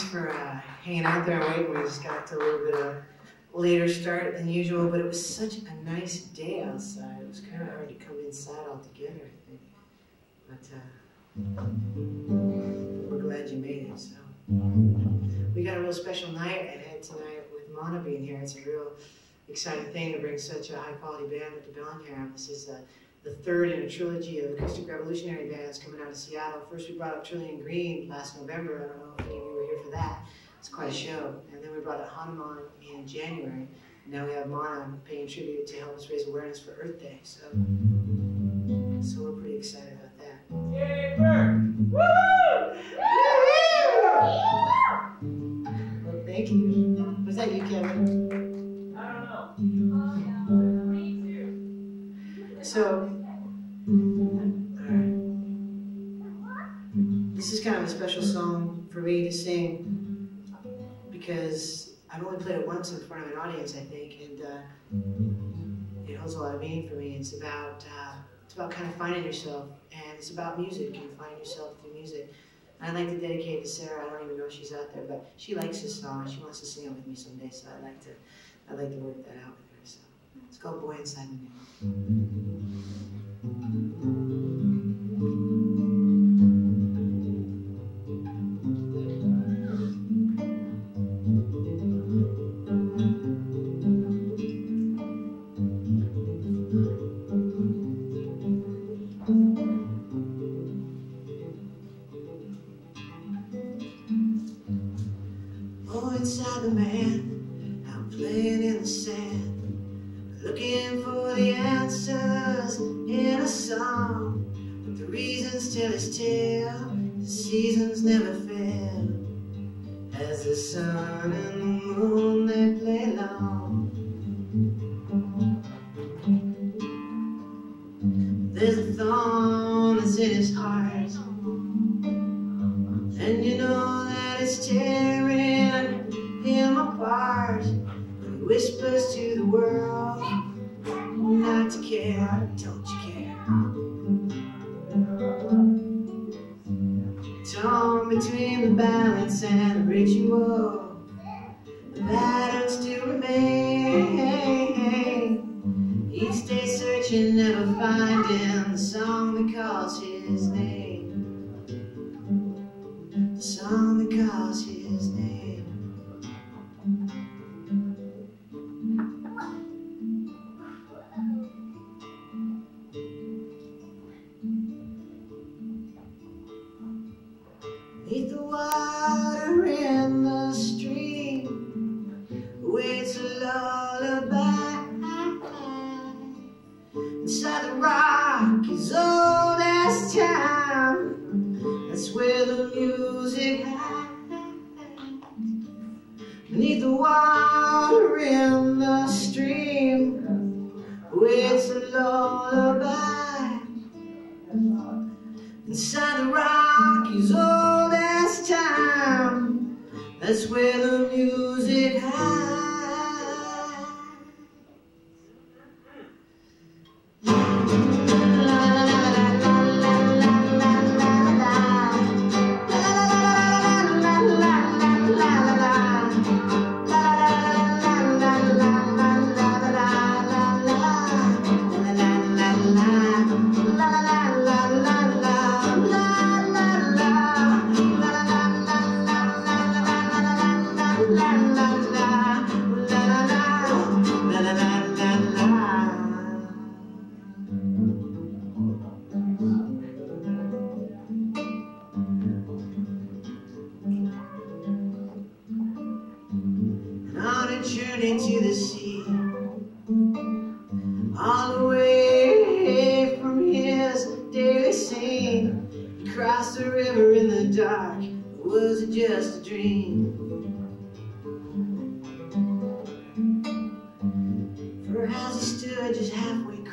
thanks for uh, hanging out there and waiting. We just got to a little bit of later start than usual, but it was such a nice day outside. It was kind of hard to come inside altogether, I think. But uh, we're glad you made it. So we got a real special night ahead tonight with Manah being here. It's a real exciting thing to bring such a high quality band to Bellingham. This is uh, the third in a trilogy of acoustic revolutionary bands coming out of Seattle. First, we brought up Trillion Green last November. I don't know if any of you were here for that. It's quite a show. And then we brought up Hanuman in January. And now we have Manah paying tribute to help us raise awareness for Earth Day. So, so we're pretty excited about that. Yay, Burke! Well, thank you. Was that you, Kevin? So. This is kind of a special song for me to sing because I've only played it once in front of an audience, I think, and uh, it holds a lot of meaning for me. It's about uh, it's about kind of finding yourself, and it's about music and finding yourself through music. I'd like to dedicate it to Sarah. I don't even know if she's out there, but she likes this song and she wants to sing it with me someday. So I'd like to I'd like to work that out it's called Boy Inside Me. Mm-hmm. Looking for the answers in a song. But the reasons tell his tale, the seasons never fail. As the sun and the moon they play long.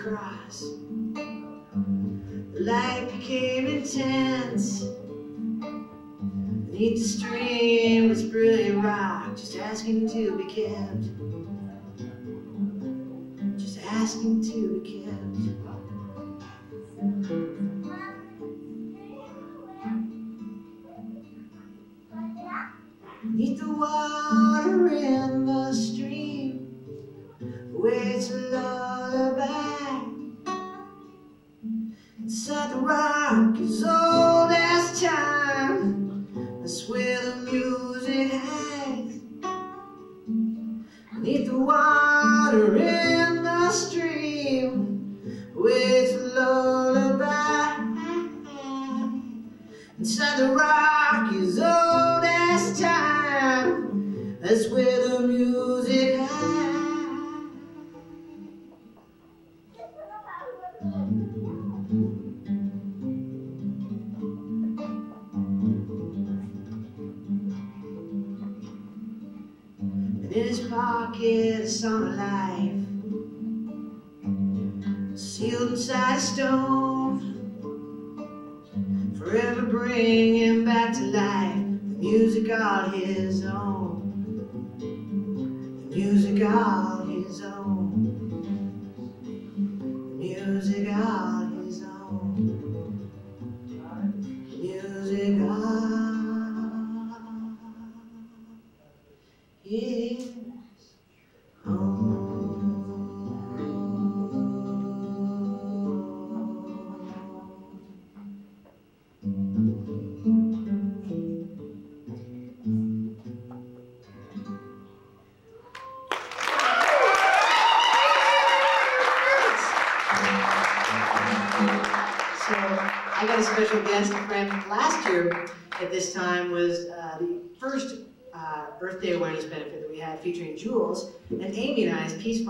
cross. The light became intense. Beneath the stream was brilliant rock, just asking to be kept. Just asking to be kept. Beneath the water in the stream waits a lullaby. Inside the rock is old as time. That's where the music hangs Beneath the water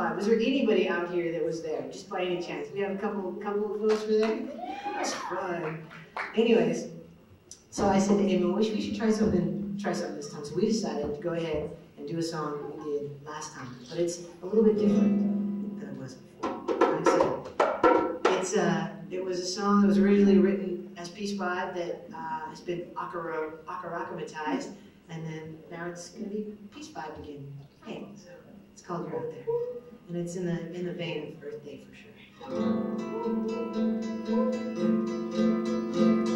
Uh, was there anybody out here that was there, just by any chance? We have a couple, couple of folks were there. That's fun. Anyways, so I said to Amy, I wish we should try something, try something this time. So we decided to go ahead and do a song we did last time, but it's a little bit different than it was before. Like I said, it's a, it was a song that was originally written as Peace Vibe that uh, has been akara, and then now it's going to be Peace Vibe again. Hey, so it's called You're Out There and it's in the in the vein of birthday for sure. Mm-hmm.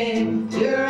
came. Here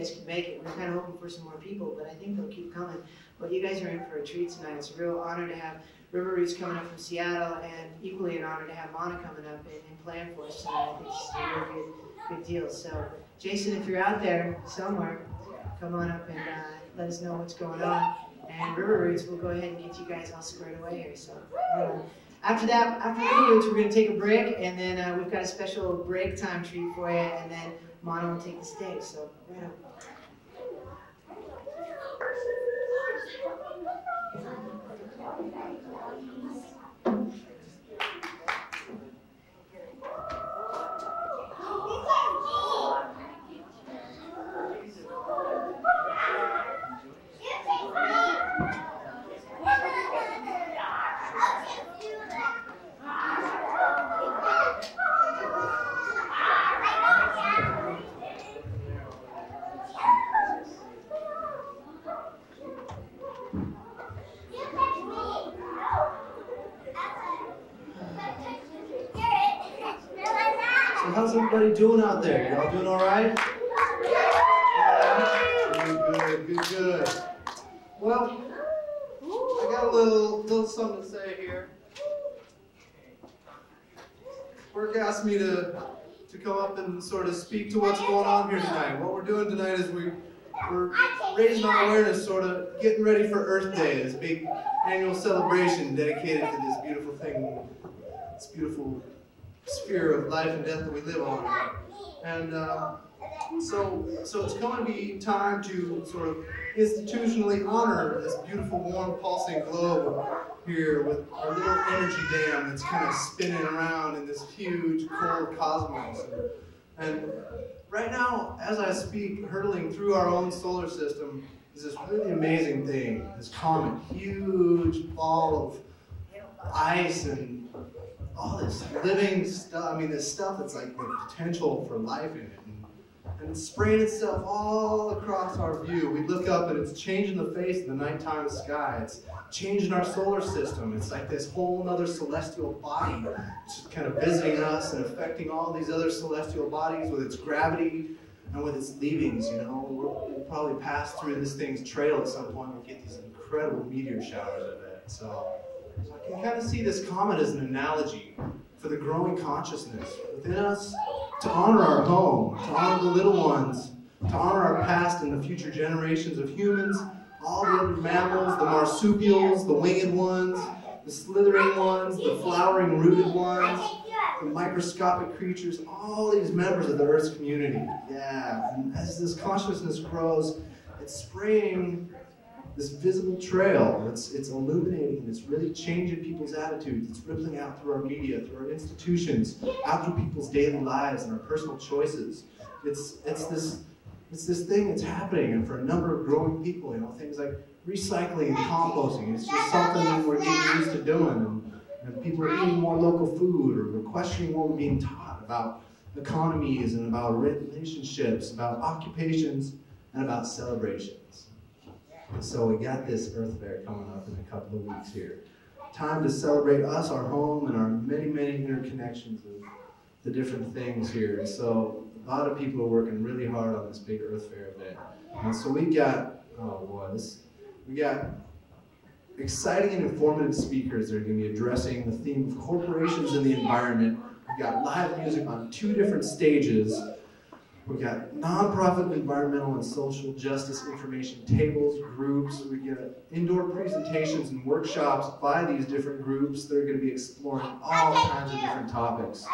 guys could make it. We're kind of hoping for some more people, but I think they'll keep coming. But you guys are in for a treat tonight. It's a real honor to have River Roots coming up from Seattle, and equally an honor to have Manah coming up and, and playing for us tonight. I think it's a really good, good deal. So, Jason, if you're out there somewhere, come on up and uh, let us know what's going on. And River Roots will go ahead and get you guys all squared away here. So, uh, after that, after River Roots, we're going to take a break, and then uh, we've got a special break time treat for you, and then Manah will take the stage. So, right on. Doing out there? Y'all doing all right? Good, good, good, good. Well, I got a little, little something to say here. Burke asked me to, to come up and sort of speak to what's going on here tonight. What we're doing tonight is we, we're raising our awareness, sort of getting ready for Earth Day, this big annual celebration dedicated to this beautiful thing, this beautiful sphere of life and death that we live on. And uh, so, so it's going to be time to sort of institutionally honor this beautiful, warm, pulsing globe here with our little energy dam that's kind of spinning around in this huge, cold cosmos. And right now, as I speak, hurtling through our own solar system is this really amazing thing, this comet, huge ball of ice and all this living stuff. I mean, this stuff that's like the potential for life in it. And, it's spraying itself all across our view. We look up and it's changing the face of the nighttime sky. It's changing our solar system. It's like this whole other celestial body. Just kind of visiting us and affecting all these other celestial bodies with its gravity and with its leavings. You know, we'll, we'll probably pass through this thing's trail at some point and get these incredible meteor showers of it. So. I can kind of see this comet as an analogy for the growing consciousness within us to honor our home, to honor the little ones, to honor our past and the future generations of humans, all the other mammals, the marsupials, the winged ones, the slithering ones, the flowering rooted ones, the microscopic creatures, all these members of the Earth's community. Yeah, and as this consciousness grows, it's spraying this visible trail. It's, it's illuminating, it's really changing people's attitudes. It's rippling out through our media, through our institutions, out through people's daily lives and our personal choices. It's, it's, this, it's this thing that's happening, and for a number of growing people, you know, things like recycling and composting. It's just something that we're getting used to doing. And, and people are eating more local food, or we're questioning what we're being taught about economies and about relationships, about occupations, and about celebrations. So we got this Earth Fair coming up in a couple of weeks here. Time to celebrate us, our home, and our many, many interconnections of the different things here. And so a lot of people are working really hard on this big Earth Fair event. And so we got, oh boy, we got exciting and informative speakers that are going to be addressing the theme of corporations and the environment. We've got live music on two different stages We've got nonprofit environmental and social justice information tables, groups. We get indoor presentations and workshops by these different groups. They're going to be exploring all kinds of different topics.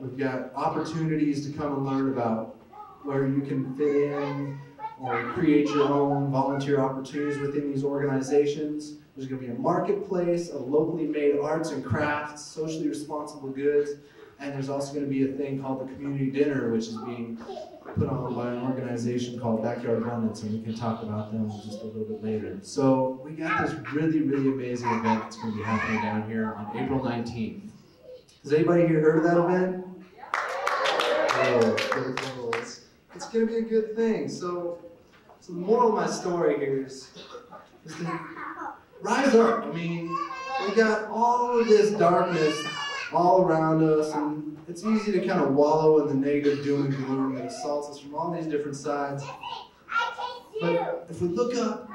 We've got opportunities to come and learn about where you can fit in or create your own volunteer opportunities within these organizations. There's going to be a marketplace of locally made arts and crafts, socially responsible goods, and there's also going to be a thing called the community dinner, which is being put on by an organization called Backyard Abundance, and we can talk about them just a little bit later. So we got this really, really amazing event that's going to be happening down here on April 19th. Has anybody here heard of that event? Oh. It's, it's going to be a good thing. So, so the moral of my story here is, is to rise up. I mean, we got all of this darkness all around us, and it's easy to kind of wallow in the negative doom and gloom that assaults us from all these different sides. But if we look up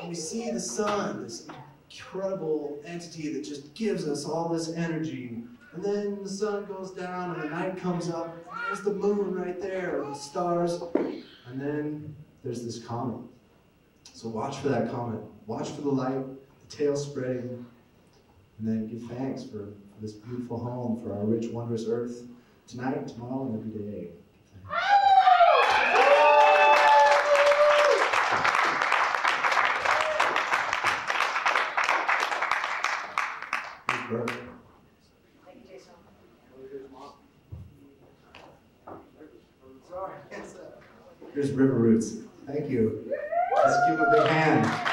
and we see the sun, this incredible entity that just gives us all this energy, and then the sun goes down and the night comes up, and there's the moon right there, the stars, and then there's this comet. So watch for that comet. Watch for the light, the tail spreading, and then give thanks for this beautiful home, for our rich, wondrous earth, tonight, tomorrow, and every day. Here's River Roots. Thank you. Let's give a big hand.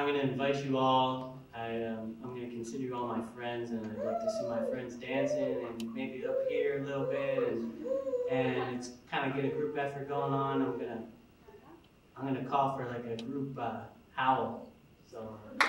I'm going to invite you all. I, um, I'm going to consider you all my friends, and I'd like to see my friends dancing and maybe up here a little bit, and and it's kind of get a group effort going on. I'm gonna I'm gonna call for like a group uh, howl. So. This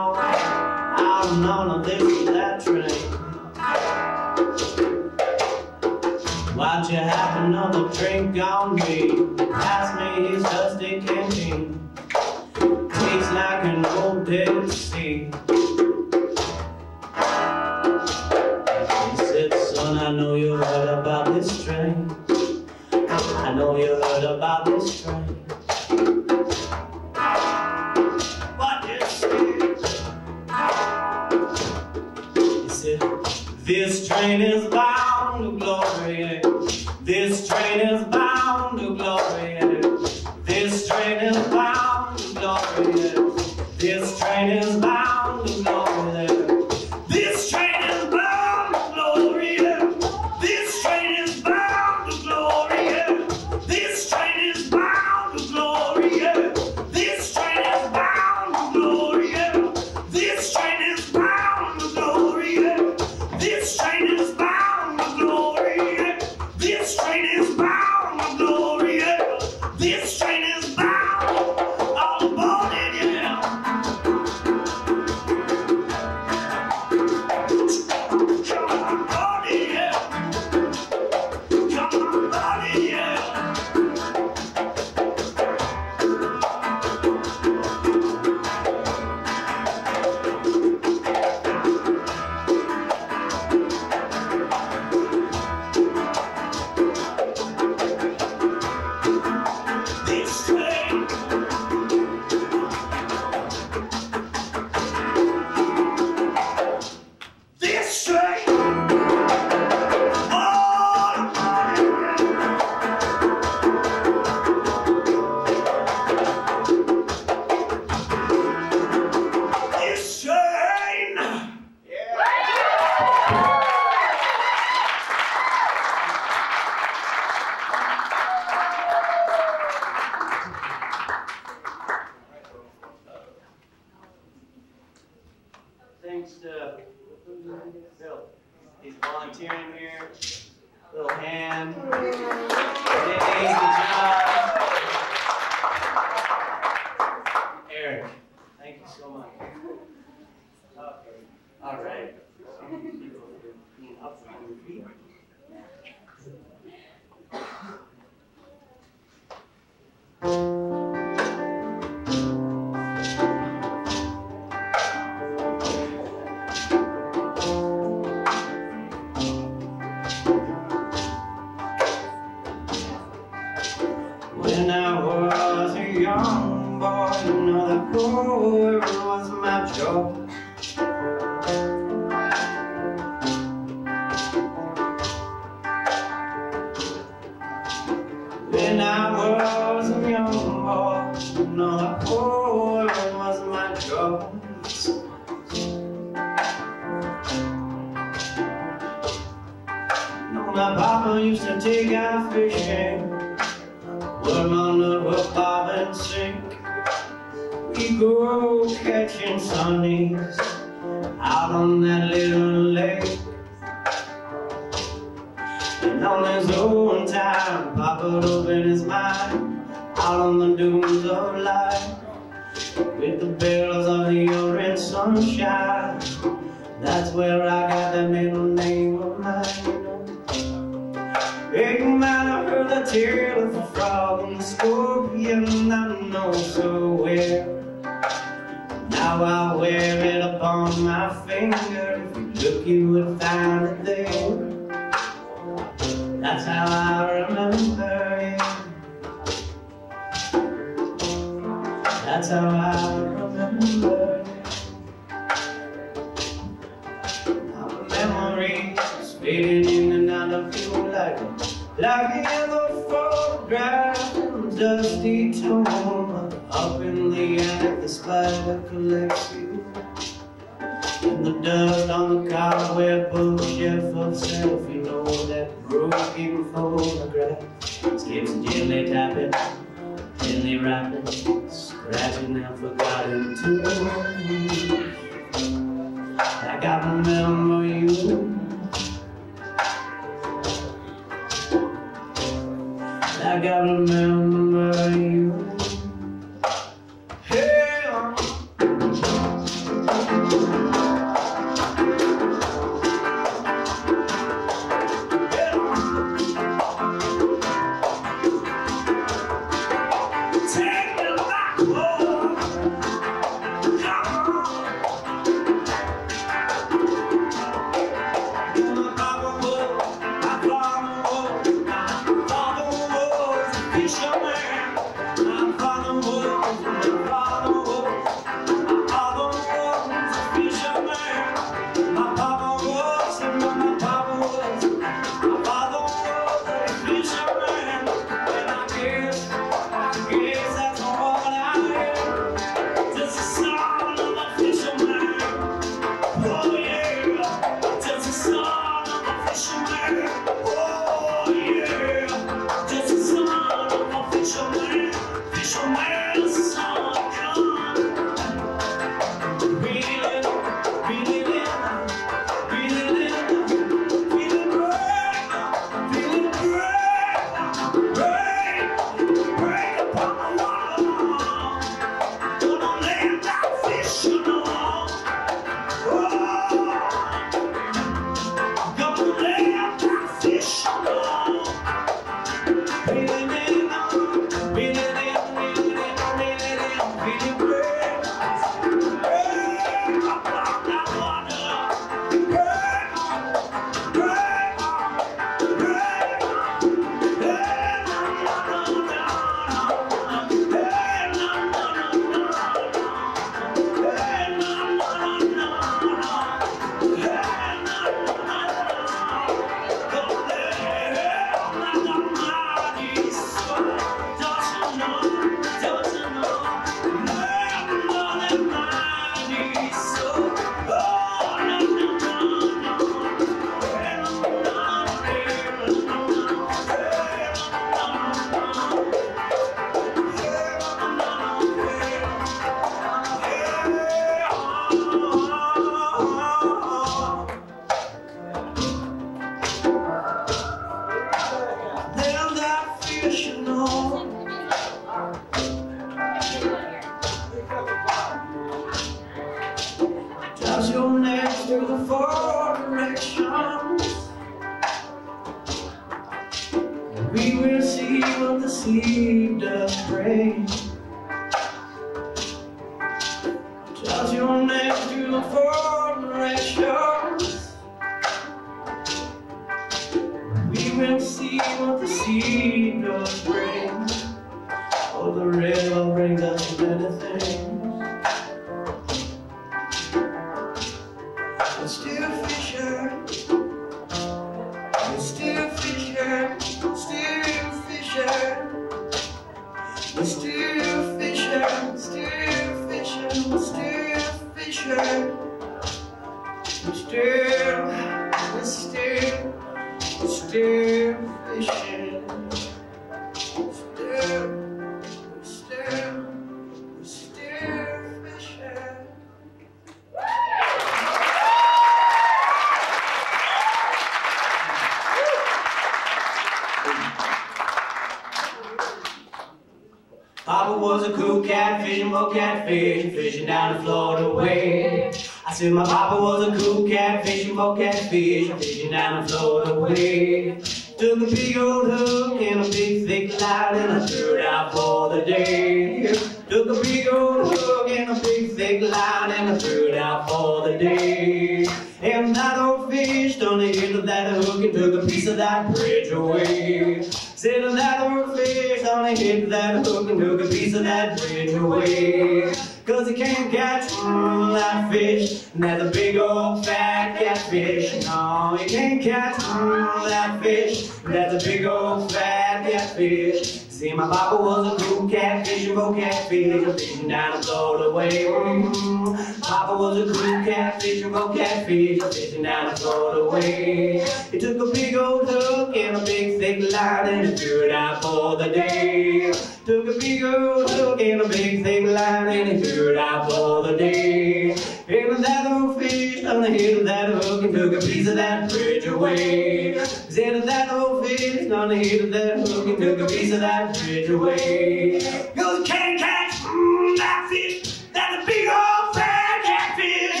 I said my papa was a cool cat, fishing for catfish, fishing down the Florida way. Took a big old hook and a big thick line and I threw it out for the day. Took a big old hook and a big thick line and I threw it out for the day. And that old fish done the end of that hook and took a piece of that bridge away. Said that old fish on end of that hook and took a piece of that bridge away. Cause he can't catch mm, that fish, and that's a big old fat catfish. No, he can't catch mm, that fish, and that's a big old fat catfish. See, my papa was a cool cat fishing for catfish, fishing down the Florida way. Mm, Papa was a cool cat fishing for catfish, fishing down the Florida way. He took a big old hook and a big thick line and he threw it out for the day. Took a big old hook and a big thick line and he threw it out for the day. And that old fish on the head of that hook and took a piece of that bridge away. Said that old fish on the head of that hook and took a piece of that bridge away. Goes can't catch mm, that fish. That's a big old fat catfish.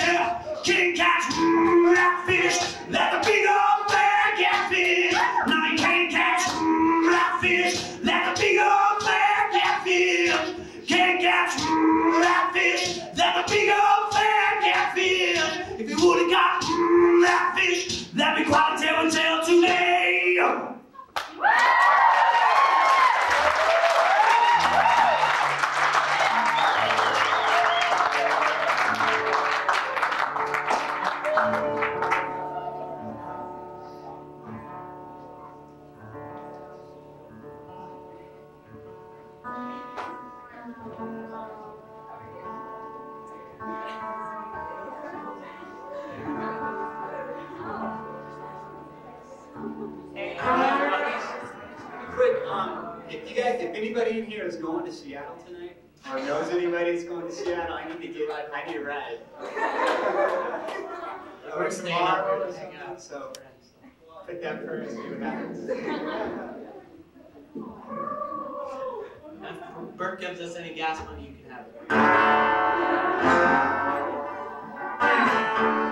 Can't catch mm, that fish. That's a big old fat catfish. No, you can't catch mm, that fish. That's a big old mm, that fish. That's a big old If would've got that fish, that'd be quite a tale and tale today. Anybody in here is going to Seattle tonight, or knows anybody that's going to Seattle, I need to get, I need a ride. Or tomorrow or something, so pick that first, see what happens. If Burke gives us any gas money, you can have it.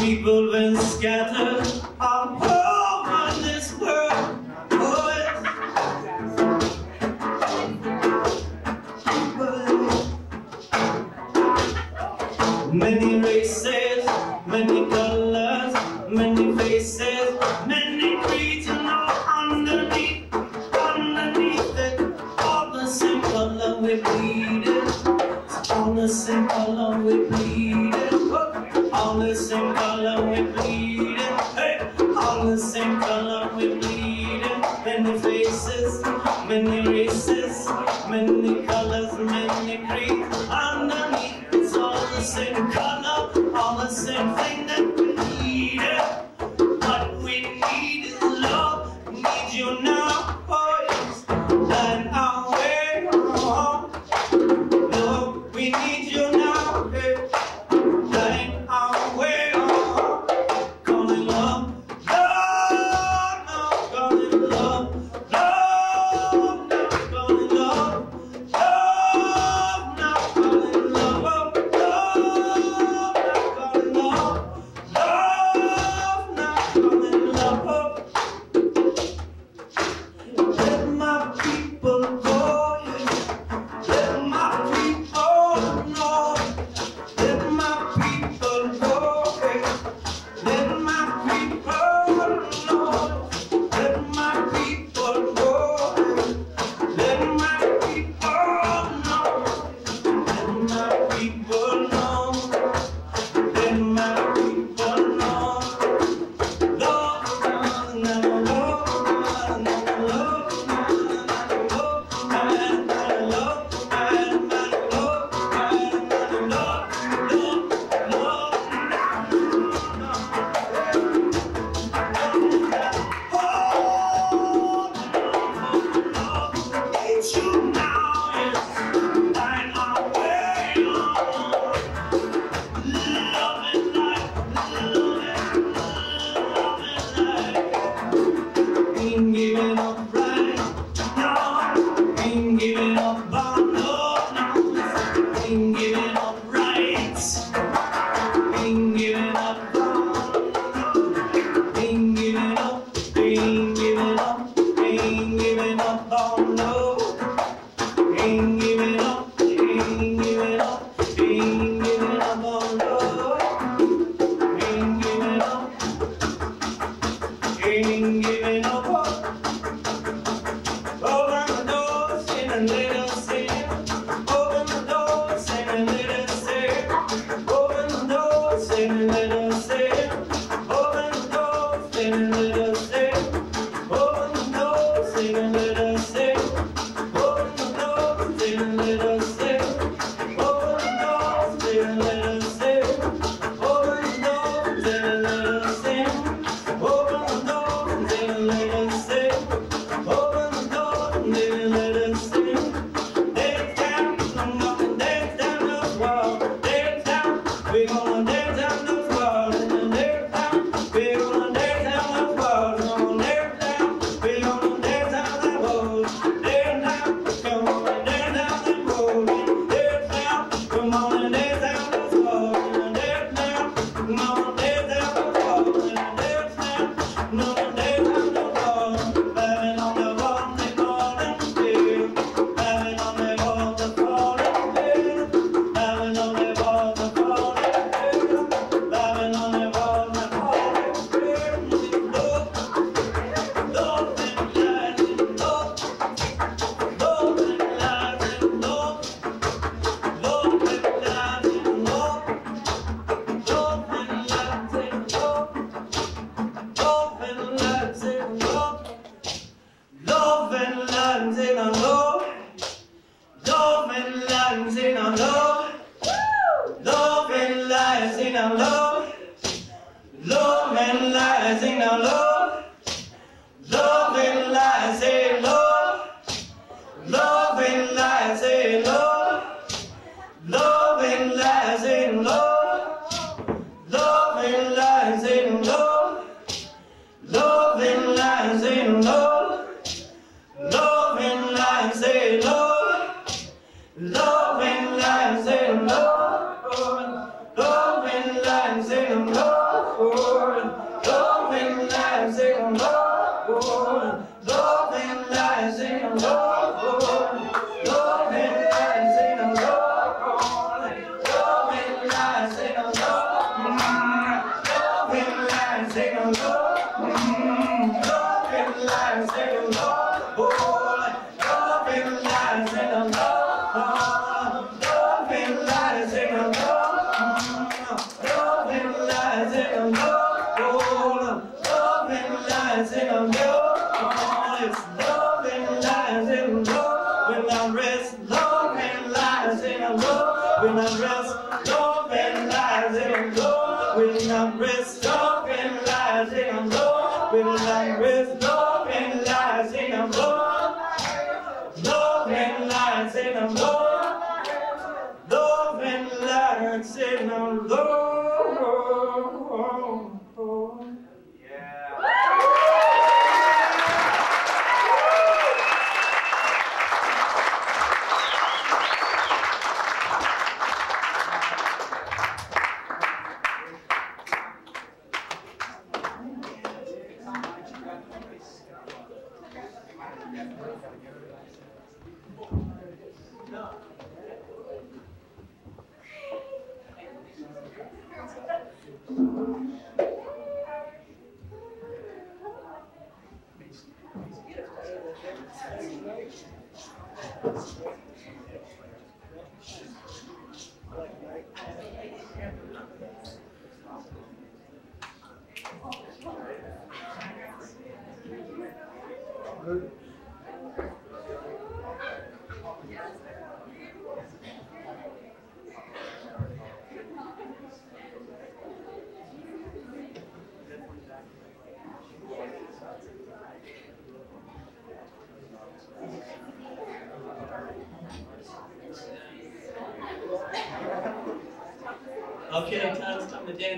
people been scattered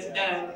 and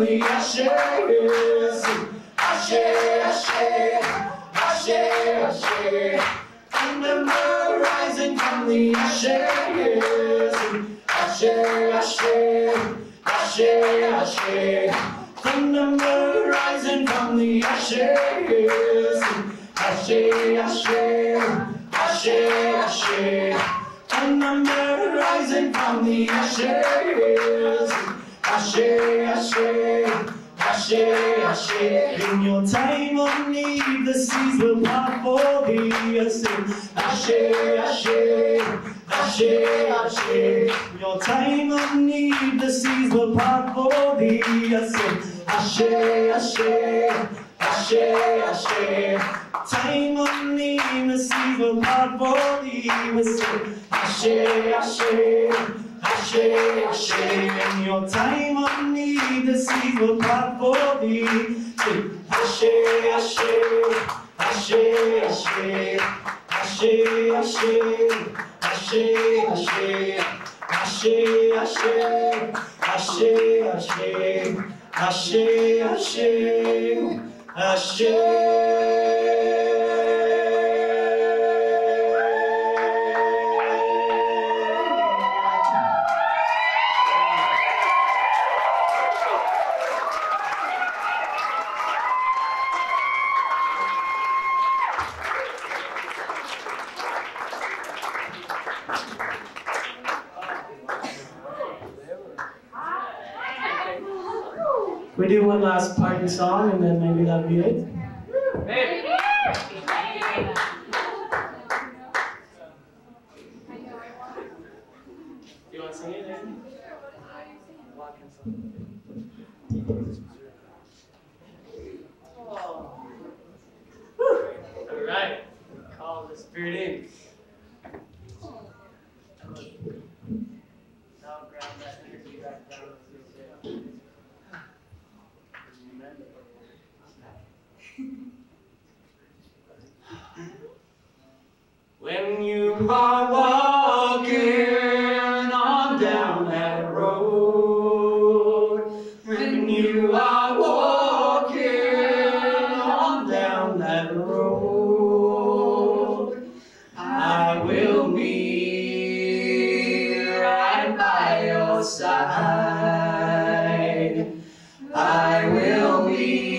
from the ashes. Ashe, ashe, ashe, ashe. Another rising from the ashes. Ashe, ashe, ashe, ashe. Thunder rising from the ashes. Ashe, ashe, ashe, ashe. Rising from the ashes. Ashe, ashe, ashe, ashe. In your time of need, the seas will part for thee. Ashe, ashe, ashe, ashe. In your time of need, the seas will part for thee. Ashe, ashe, ashe, ashe. Time of need, the seas will part for thee. Ashe, ashe, ashe, ashe. In your time of need, the seas will part for thee. Ashe, ashe, ashe, ashe. Ashe, ashe, ashe, ashe. Ashe, ashe, ashe, ashe. Ashe, ashe, ashe. One last party song and then maybe that'll be it. You want to sing it, Amy? All right. Call the spirit in. Now grab that energy back down. When you are walking on down that road, when you are walking on down that road, I will be right by your side. I will be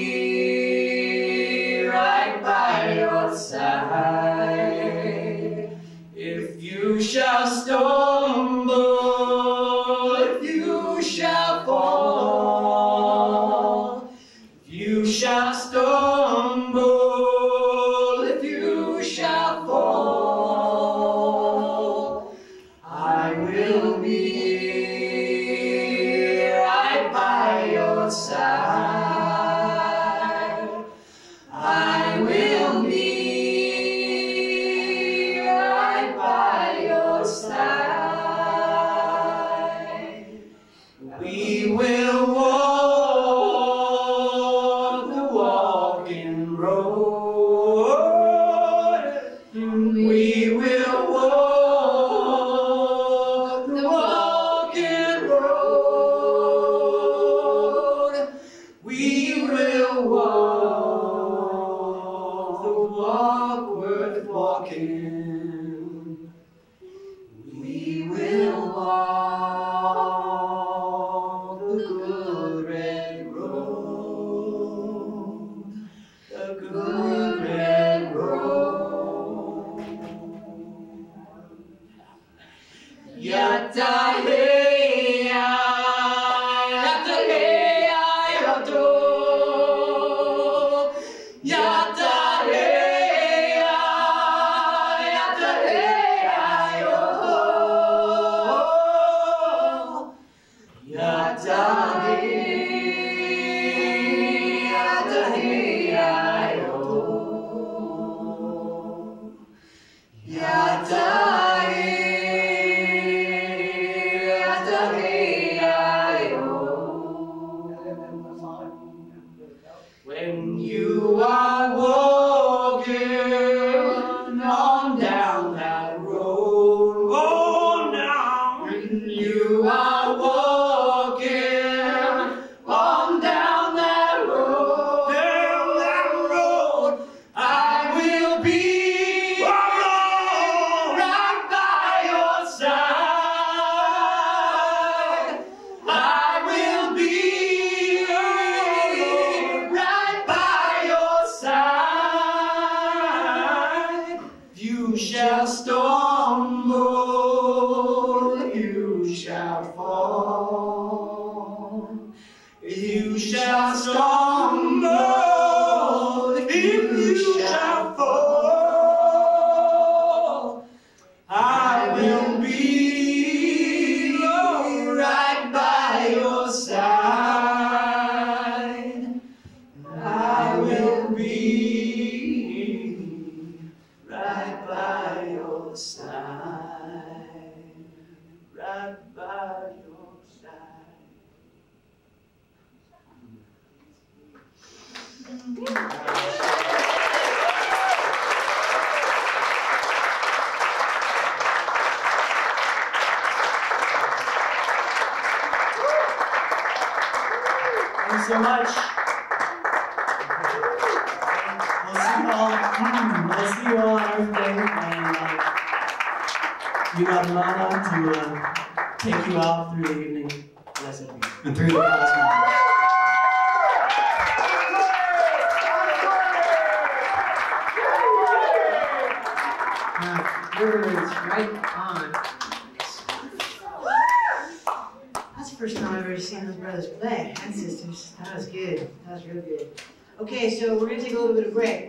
you shall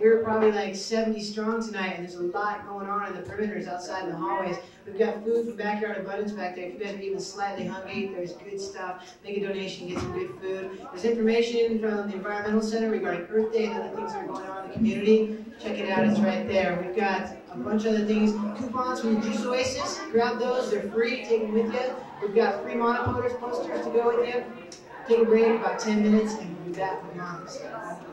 We're probably like 70 strong tonight, and there's a lot going on in the perimeters outside in the hallways. We've got food from Backyard Abundance back there. If you guys are even slightly hungry, there's good stuff. Make a donation, get some good food. There's information from the Environmental Center regarding Earth Day and other things that are going on in the community. Check it out, it's right there. We've got a bunch of other things. Coupons from the Juice Oasis. Grab those, they're free. Take them with you. We've got free monopolies posters to go with you. Take a break, about 10 minutes, and we'll be back with Manah.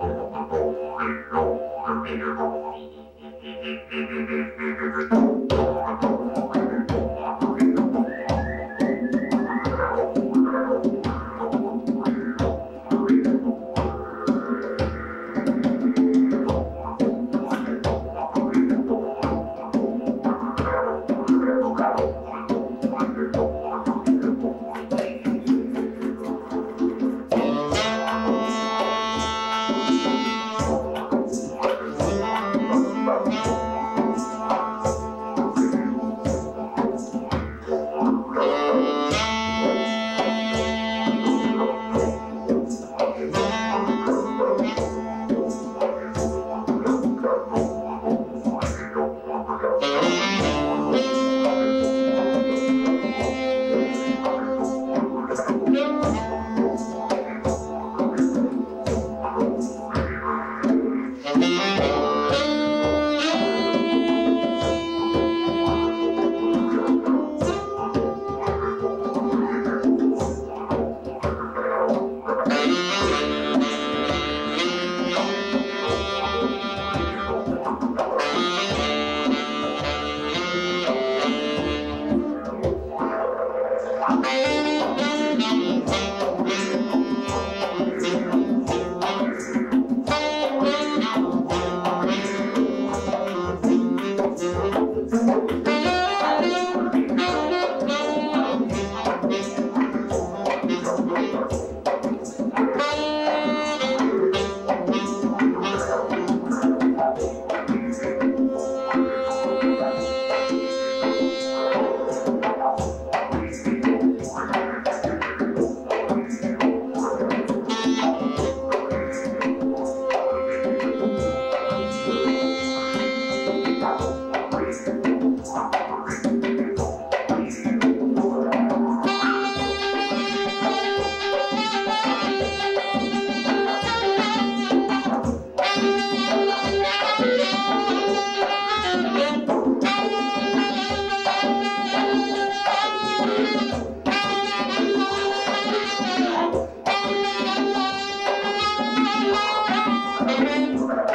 Música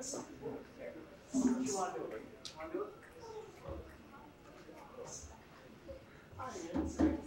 Thank you.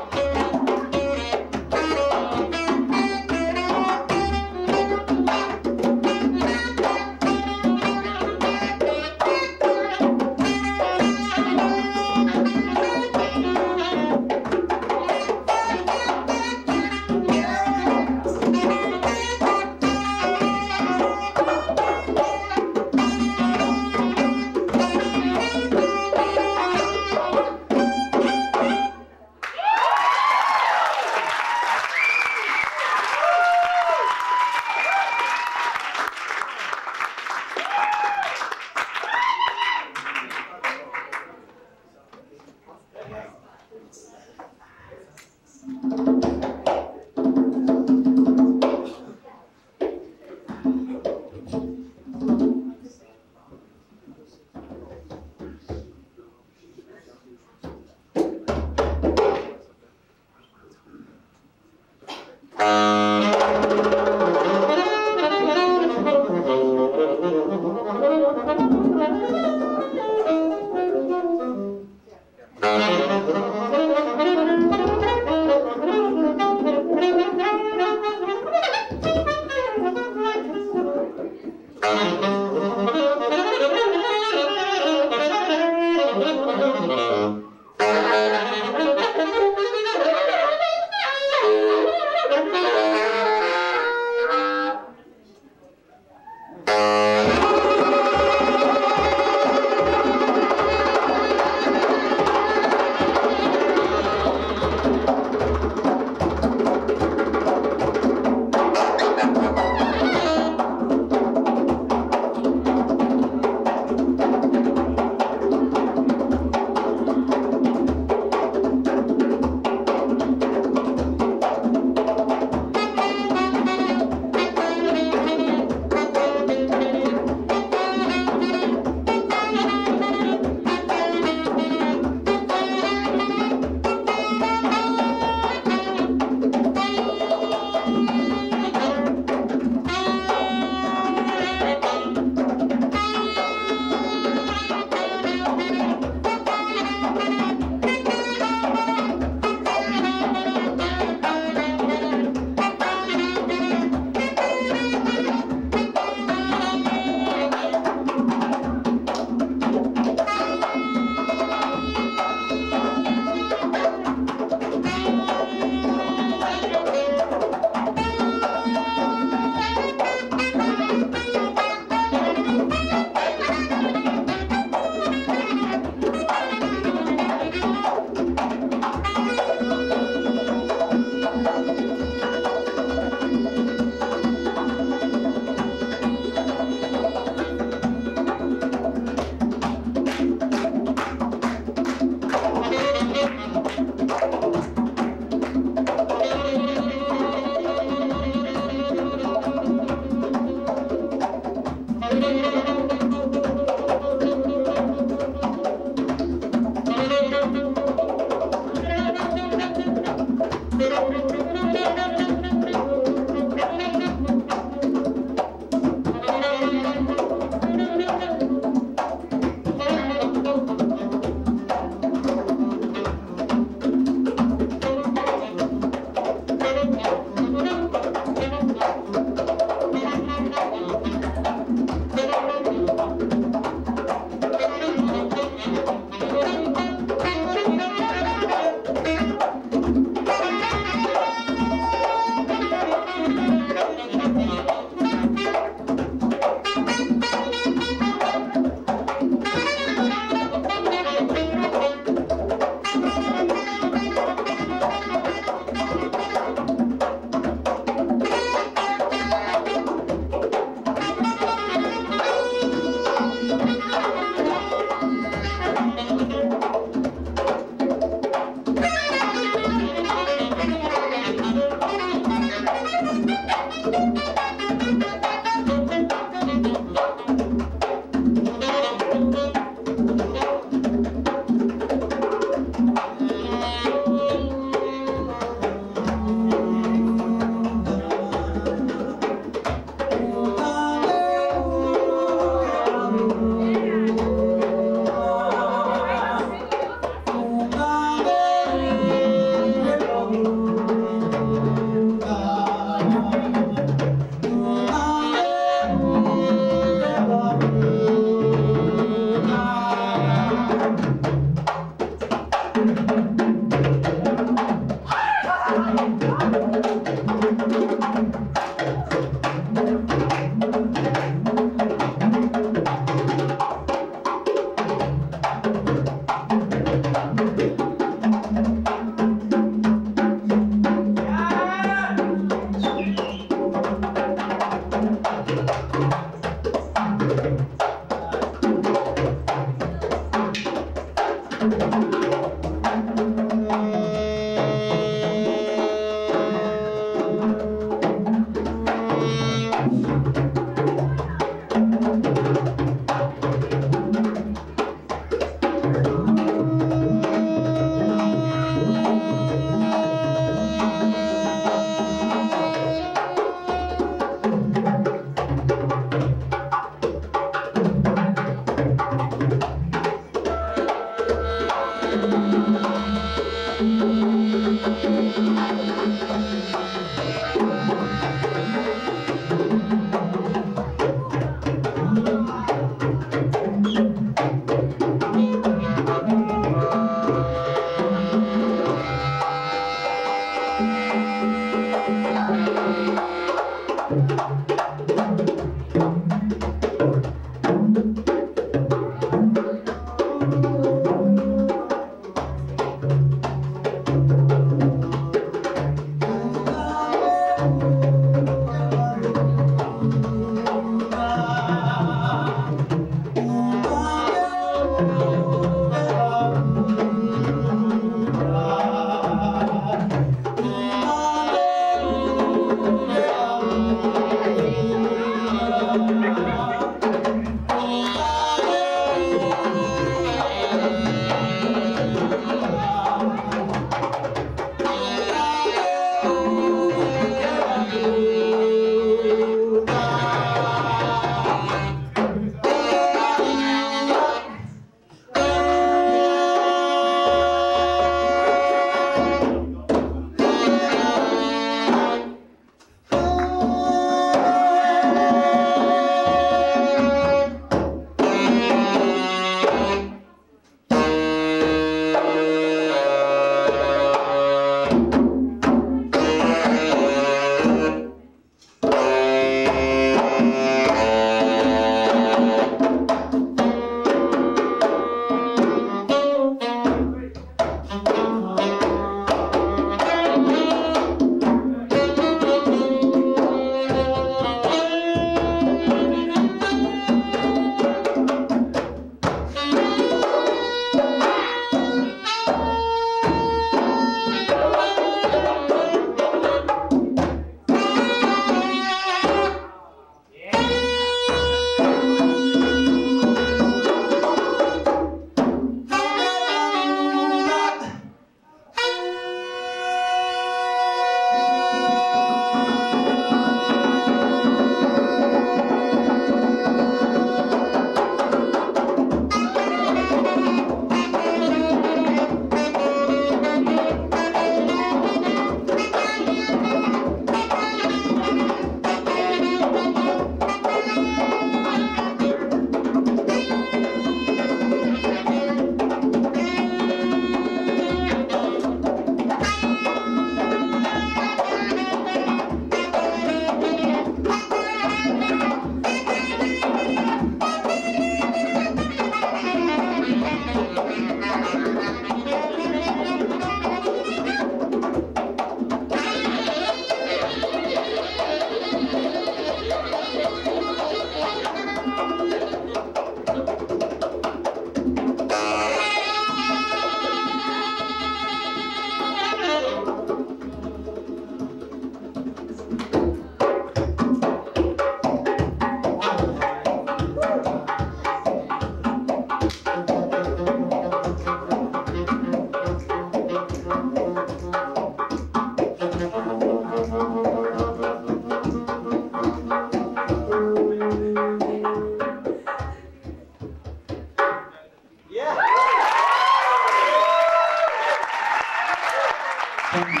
Thank you.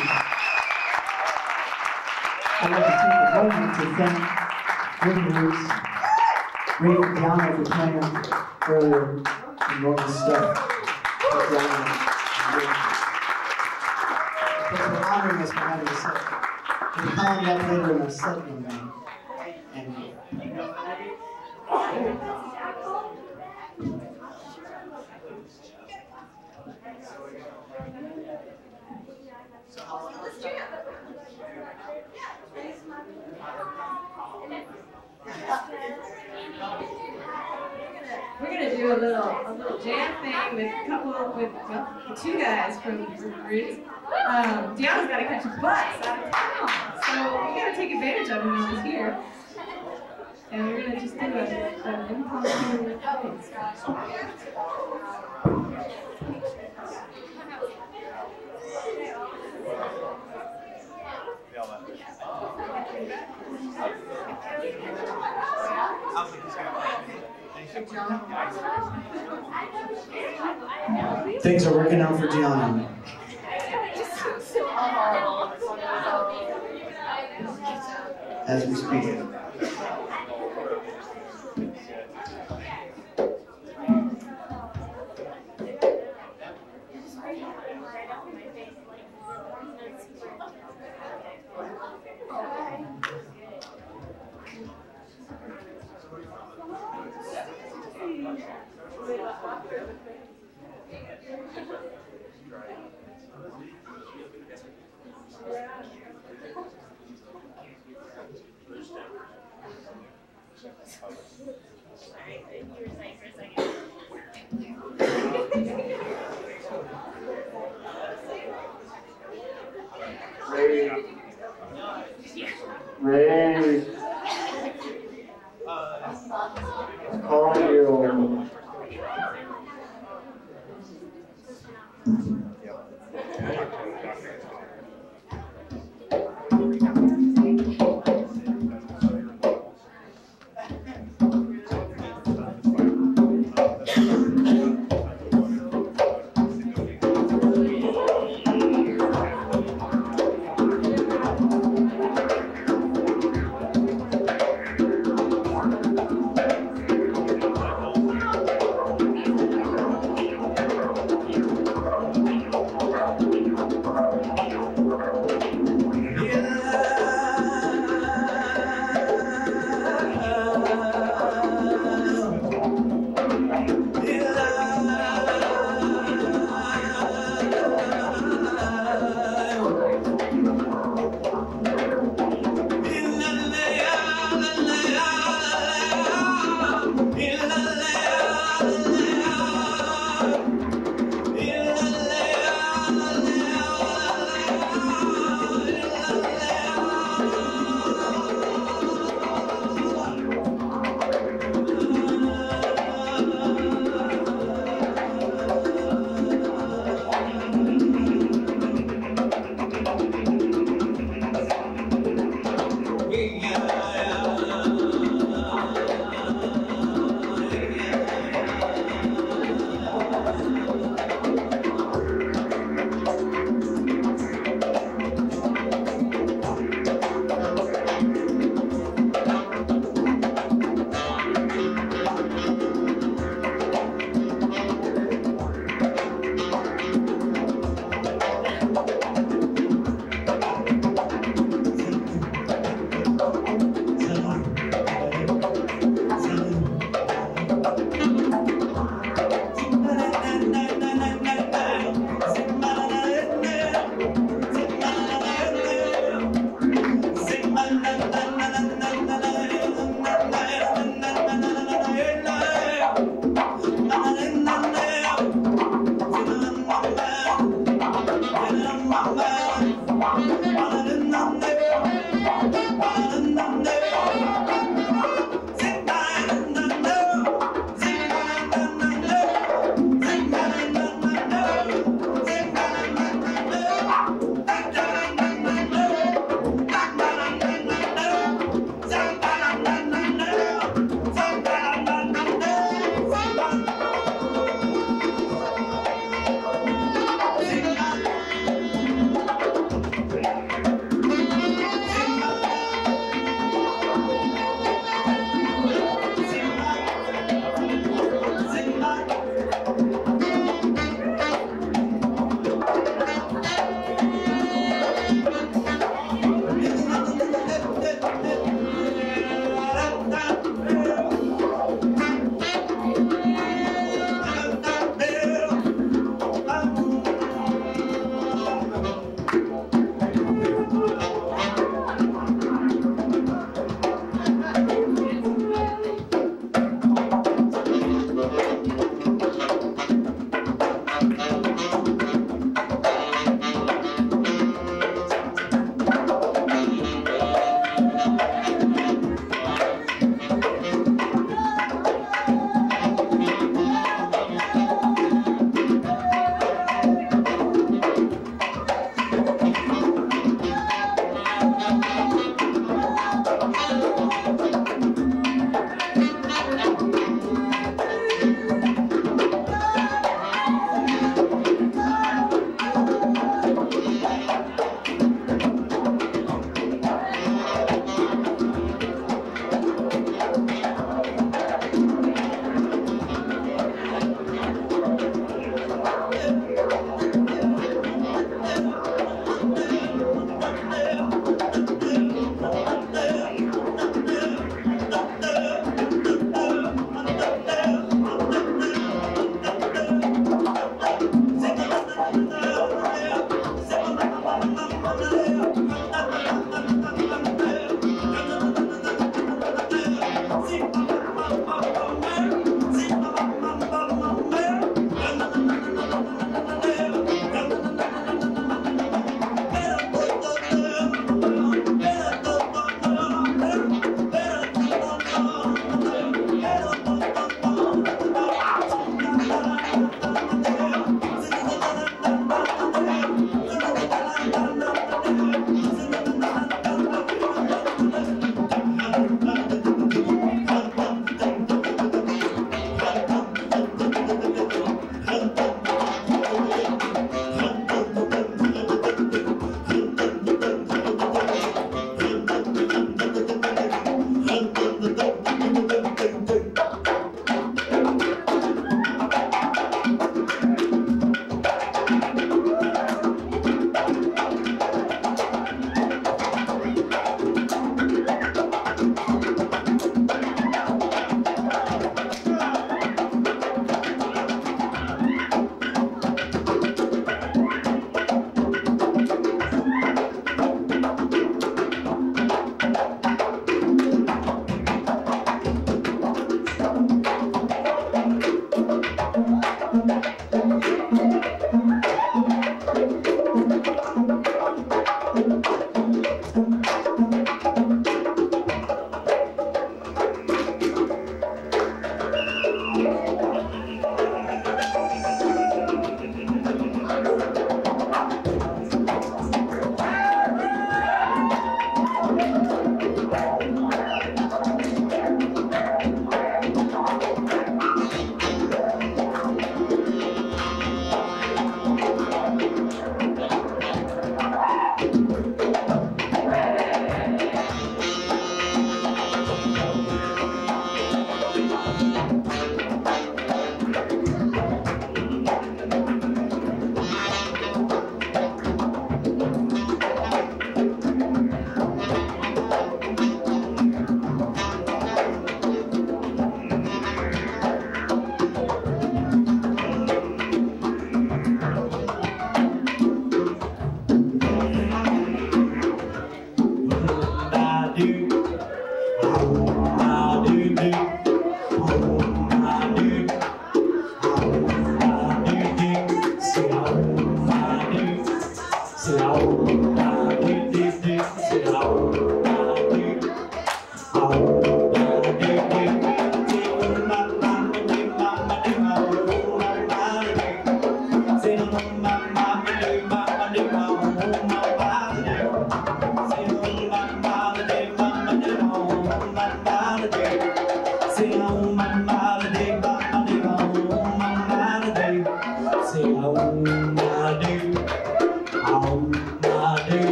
I'd to take a moment to thank Windows, Ray Piano for playing earlier and all this stuff. Thanks for honoring us by having a set. We're calling that later in our set. Two guys from Roots. Um, Diano's gotta catch a bus out of town, so we gotta take advantage of him while he's here. And we're gonna just do an impromptu thing. Things are working out for Diano. As we speak.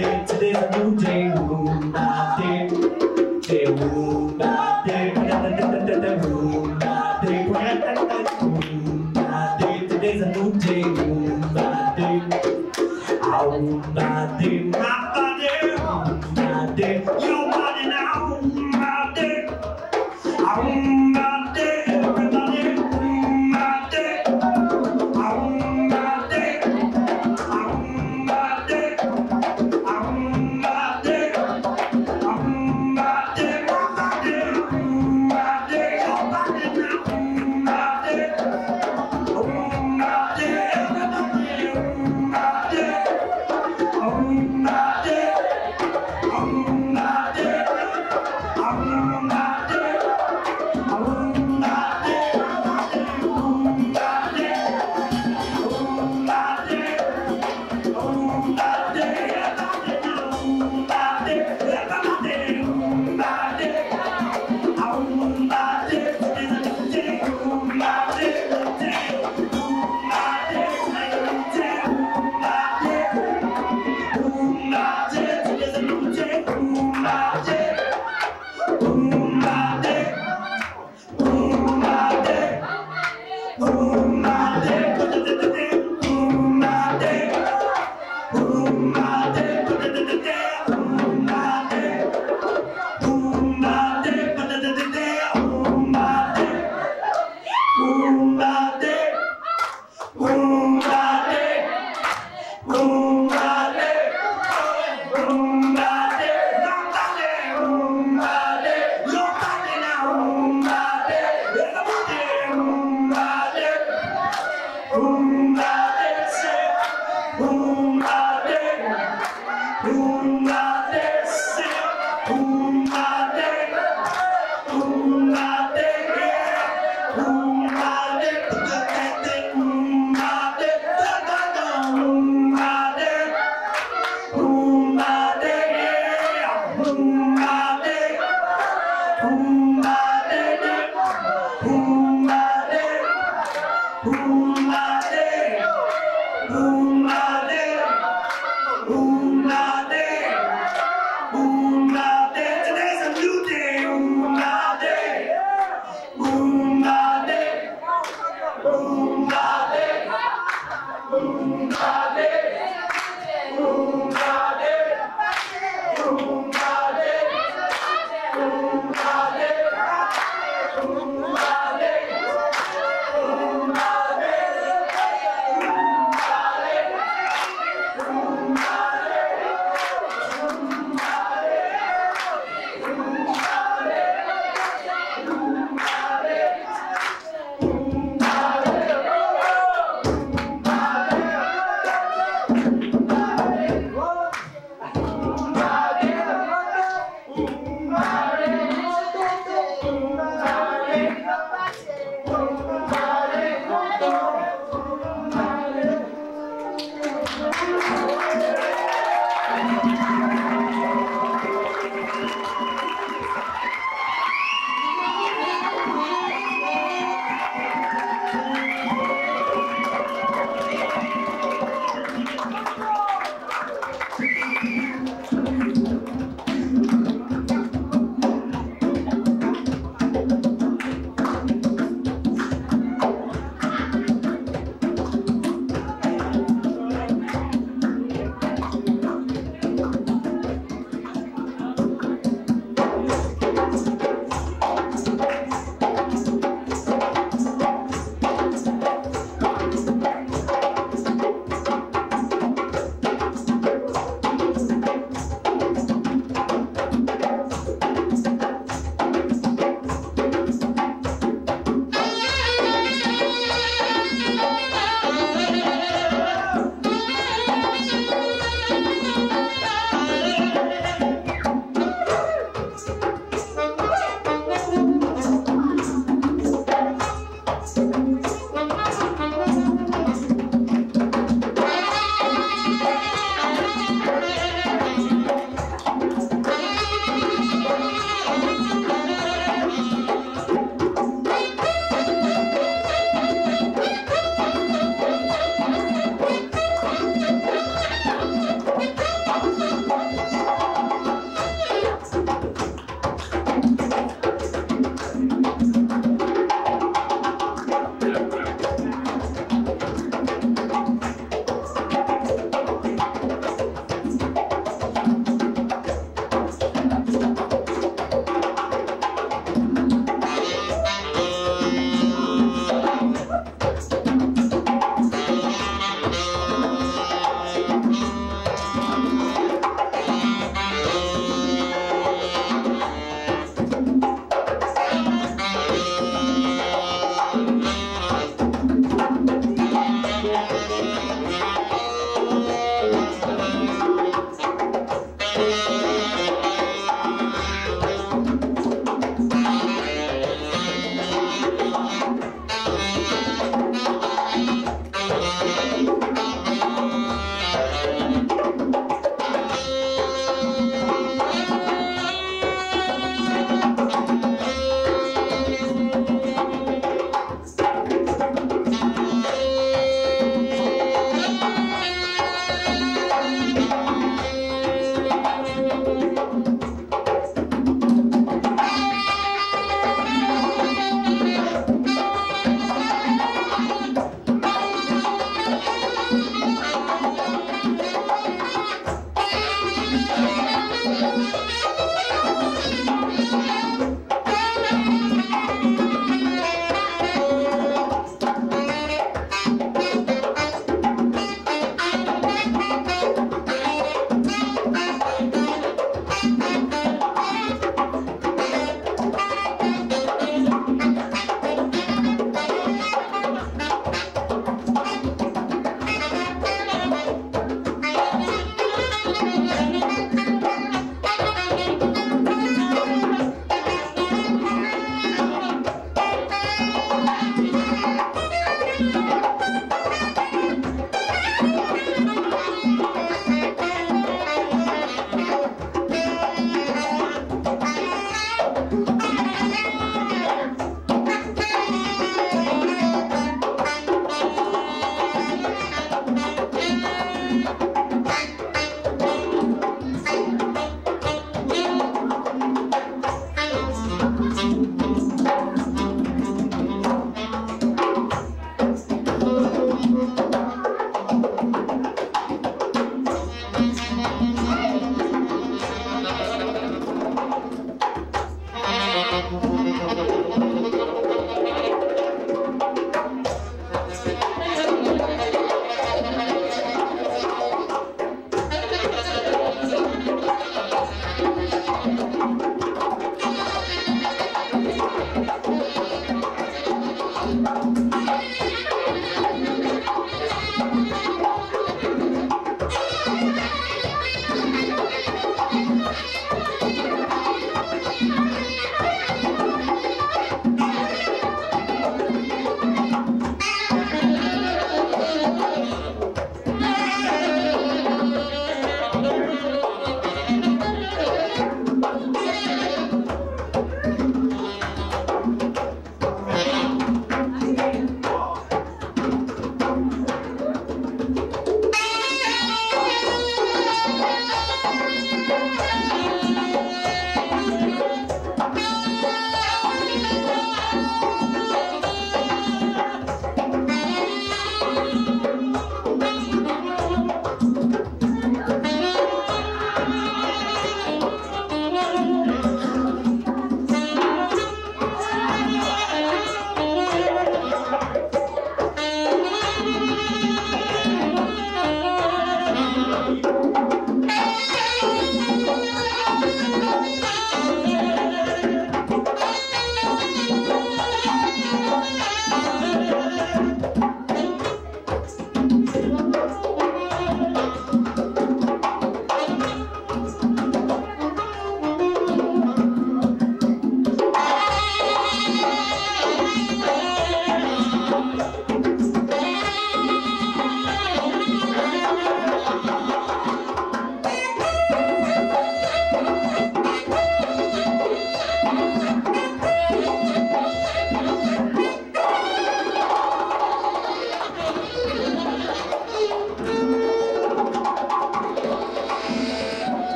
day. Today's a new day.